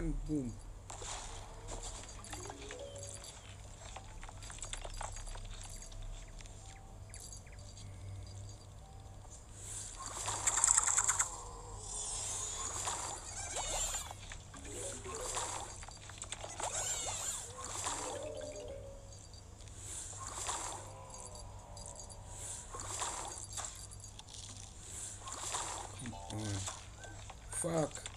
Ставим бум. Fuck.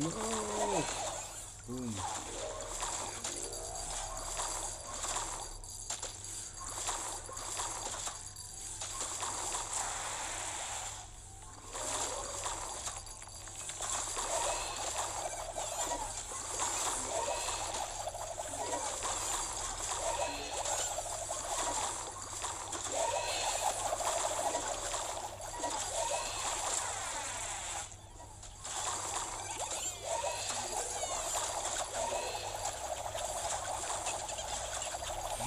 No.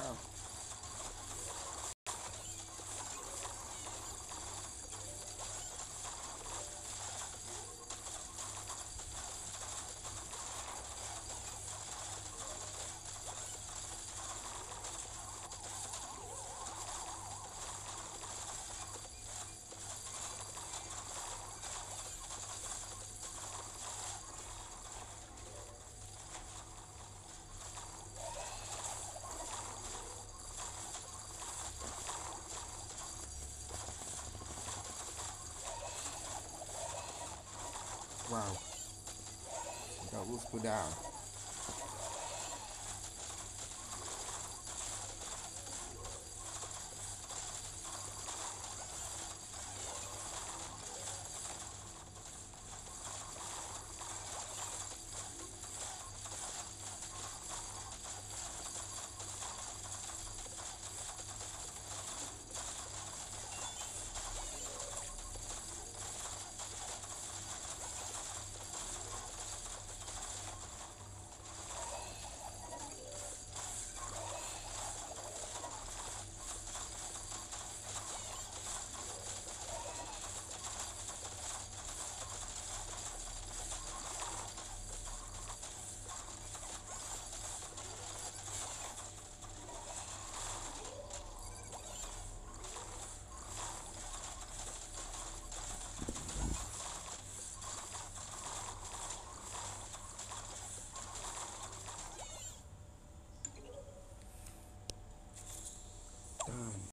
Wow. Wow. That wolf go down.